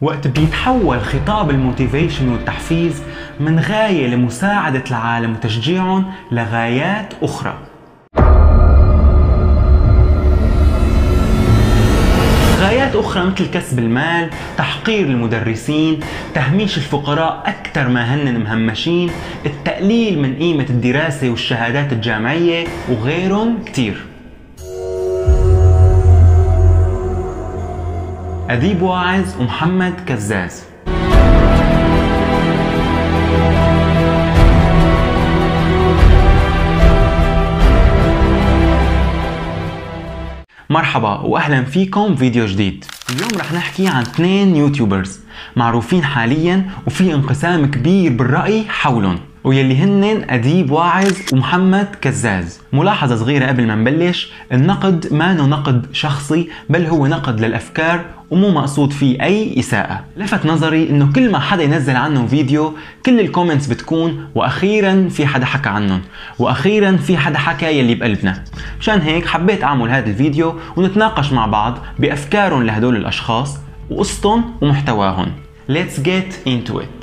وقت بيتحول خطاب الموتيفيشن والتحفيز من غاية لمساعدة العالم وتشجيعهم لغايات أخرى. غايات أخرى مثل كسب المال، تحقير المدرسين، تهميش الفقراء أكثر ما هن مهمشين، التقليل من قيمة الدراسة والشهادات الجامعية وغيرهم كتير. أديب واعز ومحمد كزاز. مرحبا واهلا فيكم فيديو جديد. اليوم رح نحكي عن اثنين يوتيوبرز معروفين حاليا وفي انقسام كبير بالرأي حولهم. ويلي هن أديب واعظ ومحمد كزاز. ملاحظة صغيرة قبل ما نبلش النقد ما نقد شخصي بل هو نقد للأفكار ومو مقصود فيه أي إساءة. لفت نظري إنه كل ما حدا ينزل عنه فيديو كل ال comments بتكون وأخيرا في حدا حكى عنهم وأخيرا في حدا حكى يلي بقلبنا. مشان هيك حبيت أعمل هذا الفيديو ونتناقش مع بعض بأفكارهم لهدول الأشخاص وقصتهم ومحتواهم. Let's get into it.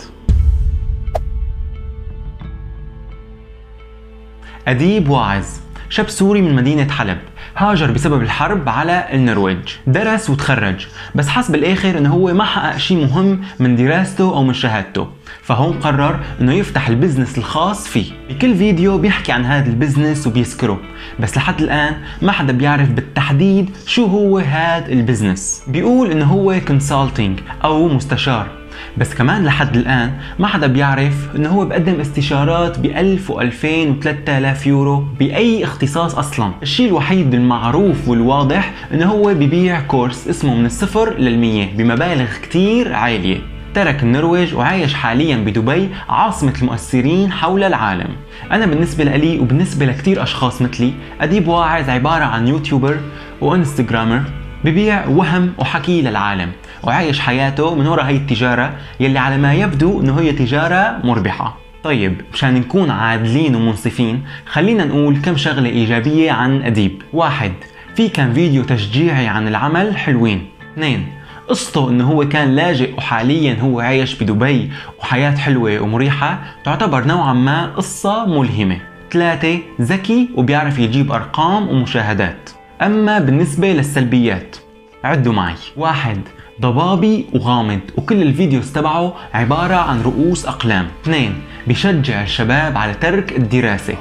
أديب واعظ شاب سوري من مدينة حلب هاجر بسبب الحرب على النرويج درس وتخرج بس حس بالاخر إنه هو ما حقق شيء مهم من دراسته أو من شهادته فهون قرر إنه يفتح ال business الخاص فيه. بكل فيديو بيحكي عن هذا ال business وبيذكره بس لحد الآن ما حدا بيعرف بالتحديد شو هو هذا ال business. بيقول إنه هو consulting أو مستشار. بس كمان لحد الآن ما حدا بيعرف إنه هو بقدم استشارات ب 1000 و2000 و3000 يورو بأي اختصاص أصلا. الشيء الوحيد المعروف والواضح إنه هو ببيع course اسمه من الصفر للمية بمبالغ كتير عالية. ترك النرويج وعايش حاليا بدبي عاصمة المؤثرين حول العالم. أنا بالنسبة لي وبالنسبة لكتير أشخاص مثلي أديب واعظ عبارة عن يوتيوبر وإنستغرامر ببيع وهم وحكي للعالم وعايش حياته من وراء هي التجارة يلي على ما يبدو إنه هي تجارة مربحة. طيب مشان نكون عادلين ومنصفين خلينا نقول كم شغلة إيجابية عن أديب. واحد في كان فيديو تشجيعي عن العمل حلوين. اثنين قصته إنه هو كان لاجئ وحاليا هو عايش بدبي وحياة حلوة ومريحة تعتبر نوعا ما قصة ملهمة. ثلاثة ذكي وبيعرف يجيب أرقام ومشاهدات. أما بالنسبة للسلبيات عدوا معي. واحد ضبابي وغامض وكل الفيديوز تبعه عبارة عن رؤوس أقلام. اثنين بيشجع الشباب على ترك الدراسة.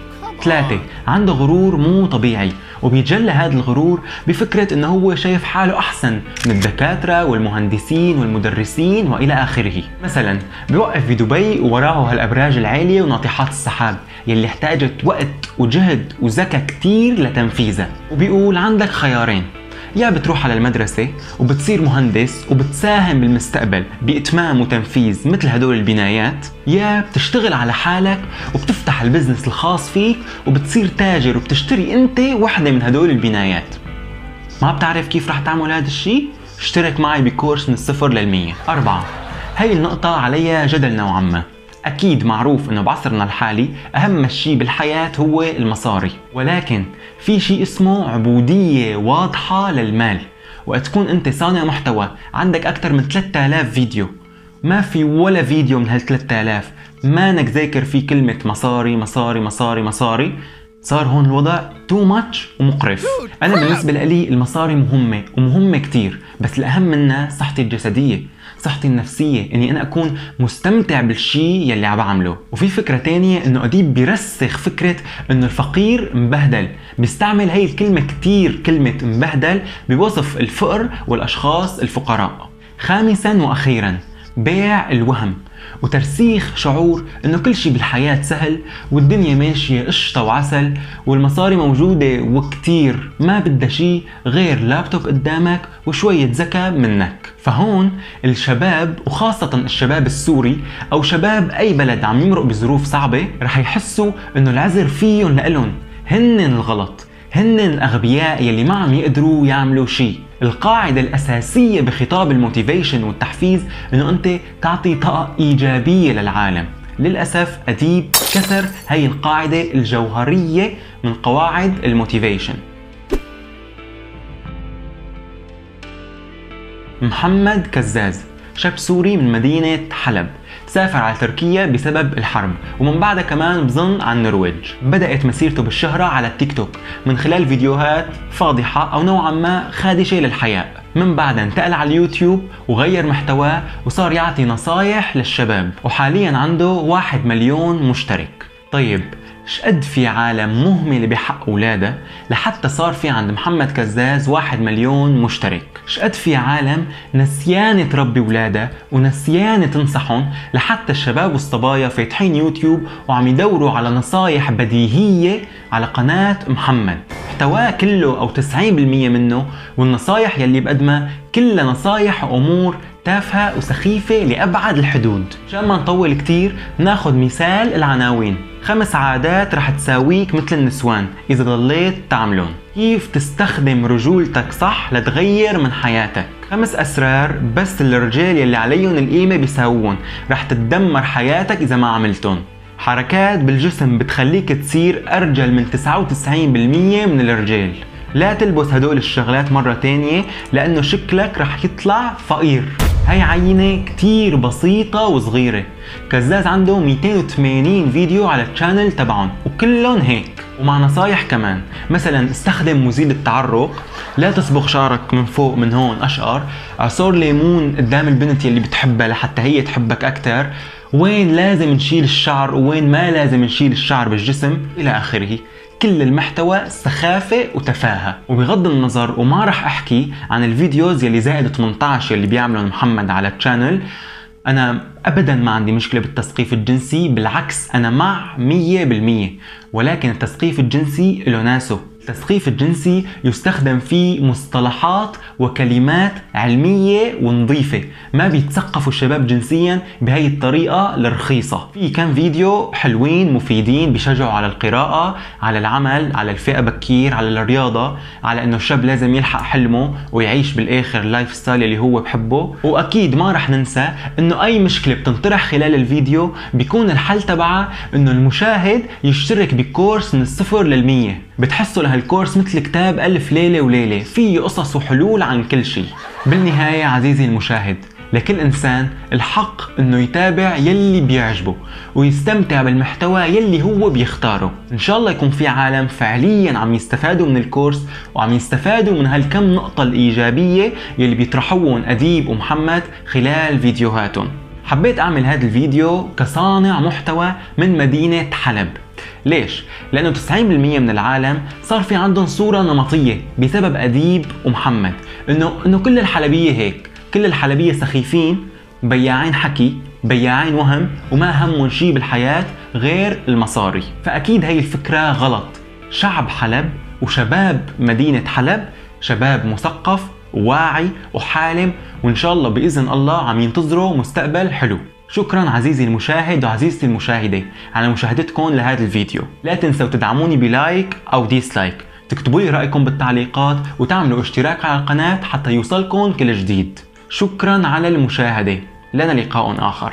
ثلاثة. عنده غرور مو طبيعي. وبيتجلى هذا الغرور بفكرة إنه هو شايف حاله أحسن من الدكاترة والمهندسين والمدرسين وإلى آخره. مثلا بيوقف بدبي ووراه هالأبراج العالية وناطحات السحاب يلي احتاجت وقت وجهد وذكاء كتير لتنفيذها. وبيقول عندك خيارين. يا بتروح على المدرسة وبتصير مهندس وبتساهم بالمستقبل بإتمام وتنفيذ مثل هدول البنايات يا بتشتغل على حالك وبتفتح البزنس الخاص فيك وبتصير تاجر وبتشتري أنت وحدة من هدول البنايات. ما بتعرف كيف رح تعمل هذا الشيء؟ اشترك معي بكورس من الصفر للمية. أربعة. هاي النقطة عليها جدل نوعا ما. أكيد معروف إنه بعصرنا الحالي أهم شيء بالحياة هو المصاري. ولكن في شيء اسمه عبودية واضحة للمال. وقت تكون أنت صانع محتوى عندك أكثر من 3000 فيديو. ما في ولا فيديو من هال 3000 مانك ذاكر فيه كلمة مصاري مصاري مصاري مصاري. صار هون الوضع too much ومقرف. أنا بالنسبة لي المصاري مهمة ومهمة كتير بس الأهم منها صحتي الجسدية صحتي النفسية إني أنا أكون مستمتع بالشيء يلي عم بعمله. وفي فكرة تانية إنه أديب بيرسخ فكرة إنه الفقير مبهدل. بيستعمل هاي الكلمة كتير كلمة مبهدل بوصف الفقر والأشخاص الفقراء. خامسا وأخيرا بيع الوهم. وترسيخ شعور إنه كل شيء بالحياة سهل والدنيا ماشية قشطة وعسل والمصاري موجودة وكتير. ما بدها شيء غير لابتوب قدامك وشوية ذكاء منك. فهون الشباب وخاصة الشباب السوري أو شباب أي بلد عم يمرق بظروف صعبة رح يحسوا إنه العذر فيهم لإلهم. هن الغلط. هن الأغبياء يلي ما عم يقدروا يعملوا شيء. القاعدة الأساسية بخطاب ال motivation والتحفيز إنه أنت تعطي طاقة إيجابية للعالم. للأسف أديب كسر هي القاعدة الجوهرية من قواعد ال motivation. محمد كزاز. شاب سوري من مدينة حلب. سافر على تركيا بسبب الحرب ومن بعدها كمان بظن على النرويج بدأت مسيرته بالشهرة على التيك توك من خلال فيديوهات فاضحة أو نوعا ما خادشة للحياء من بعدها انتقل على اليوتيوب وغير محتواه وصار يعطي نصايح للشباب وحاليا عنده واحد مليون مشترك. طيب شقد في عالم مهمل بحق أولاده لحتى صار في عند محمد كزاز واحد مليون مشترك؟ شقد في عالم نسيانة تربي أولاده ونسيانة تنصحهم لحتى الشباب والصبايا فاتحين يوتيوب وعم يدوروا على نصايح بديهية على قناة محمد. محتواه كله أو 90% منه والنصايح يلي بقدمها كلها نصايح وأمور تافهة وسخيفة لأبعد الحدود. مشان ما نطول كتير ناخد مثال العناوين. خمس عادات رح تساويك مثل النسوان إذا ضليت تعملون كيف تستخدم رجولتك صح لتغير من حياتك؟ خمس أسرار بس الرجال يلي عليهم القيمة بيساوون. رح تتدمر حياتك إذا ما عملتون حركات بالجسم بتخليك تصير أرجل من 99% من الرجال. لا تلبس هدول الشغلات مرة تانية لأنه شكلك رح يطلع فقير. هاي عينة كتير بسيطة وصغيرة. كزاز عنده 280 فيديو على الشانل تبعهم وكلهم هيك ومع نصايح كمان. مثلا استخدم مزيل التعرق لا تصبغ شعرك من فوق من هون أشقر. عصور ليمون قدام البنت يلي بتحبها لحتى هي تحبك أكثر وين لازم نشيل الشعر ووين ما لازم نشيل الشعر بالجسم؟ إلى آخره. كل المحتوى سخافة وتفاهة. وبغض النظر وما رح أحكي عن ال videos يلي زائد 18 يلي بيعملهم محمد على ال channel أنا ابدا ما عندي مشكلة بالتثقيف الجنسي بالعكس أنا مع 100% ولكن التثقيف الجنسي له ناسه. التثقيف الجنسي يستخدم فيه مصطلحات وكلمات علمية ونظيفة. ما بيتثقفوا الشباب جنسيا بهي الطريقة الرخيصة. في كم فيديو حلوين مفيدين بيشجعوا على القراءة على العمل على الفيقة بكير على الرياضة على إنه الشاب لازم يلحق حلمه ويعيش بالآخر ال lifestyle اللي هو بحبه. وأكيد ما رح ننسى إنه أي مشكلة بتنطرح خلال الفيديو بيكون الحل تبعها إنه المشاهد يشترك ب course من الصفر للمية. بتحسوا لهال course مثل كتاب ألف ليلة وليلة. فيه قصص وحلول عن كل شيء بالنهاية عزيزي المشاهد لكل إنسان الحق إنه يتابع يلي بيعجبه ويستمتع بالمحتوى يلي هو بيختاره. إن شاء الله يكون في عالم فعليا عم يستفادوا من الكورس وعم يستفادوا من هالكم نقطة الإيجابية يلي بيطرحوهم أديب ومحمد خلال فيديوهاتهم. حبيت أعمل هذا الفيديو كصانع محتوى من مدينة حلب. ليش؟ لأنه 90% من العالم صار في عندهم صورة نمطية بسبب أديب ومحمد. إنه إنه كل الحلبية هيك، كل الحلبية سخيفين بياعين حكي بياعين وهم وما همهم شيء بالحياة غير المصاري. فأكيد هي الفكرة غلط. شعب حلب وشباب مدينة حلب شباب مثقف واعي وحالم وإن شاء الله بإذن الله عم ينتظروا مستقبل حلو. شكرا عزيزي المشاهد وعزيزتي المشاهدة على مشاهدتكم لهذا الفيديو. لا تنسوا تدعموني ب like أو dislike. تكتبوا لي رأيكم بالتعليقات وتعملوا اشتراك على القناة حتى يوصلكم كل جديد. شكرا على المشاهدة. لنا لقاء آخر.